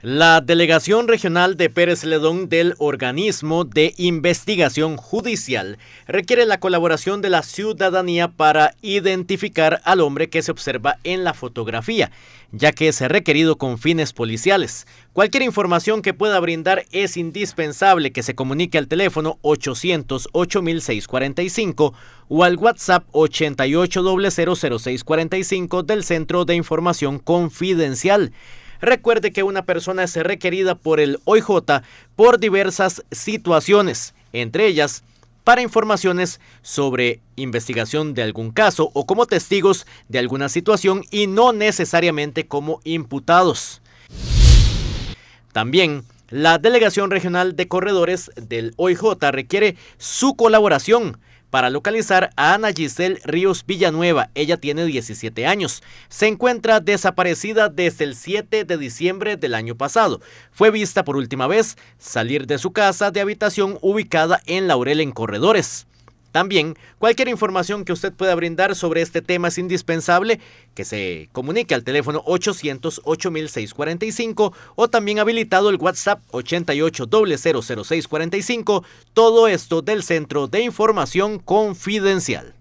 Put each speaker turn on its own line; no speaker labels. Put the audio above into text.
La Delegación Regional de Pérez Ledón del Organismo de Investigación Judicial requiere la colaboración de la ciudadanía para identificar al hombre que se observa en la fotografía, ya que es requerido con fines policiales. Cualquier información que pueda brindar es indispensable que se comunique al teléfono 800 8645 o al WhatsApp 88 del Centro de Información Confidencial. Recuerde que una persona es requerida por el OIJ por diversas situaciones, entre ellas para informaciones sobre investigación de algún caso o como testigos de alguna situación y no necesariamente como imputados. También la Delegación Regional de Corredores del OIJ requiere su colaboración para localizar a Ana Giselle Ríos Villanueva. Ella tiene 17 años. Se encuentra desaparecida desde el 7 de diciembre del año pasado. Fue vista por última vez salir de su casa de habitación ubicada en Laurel en Corredores. También, cualquier información que usted pueda brindar sobre este tema es indispensable que se comunique al teléfono 800 8645 o también habilitado el WhatsApp 88 00645. Todo esto del Centro de Información Confidencial.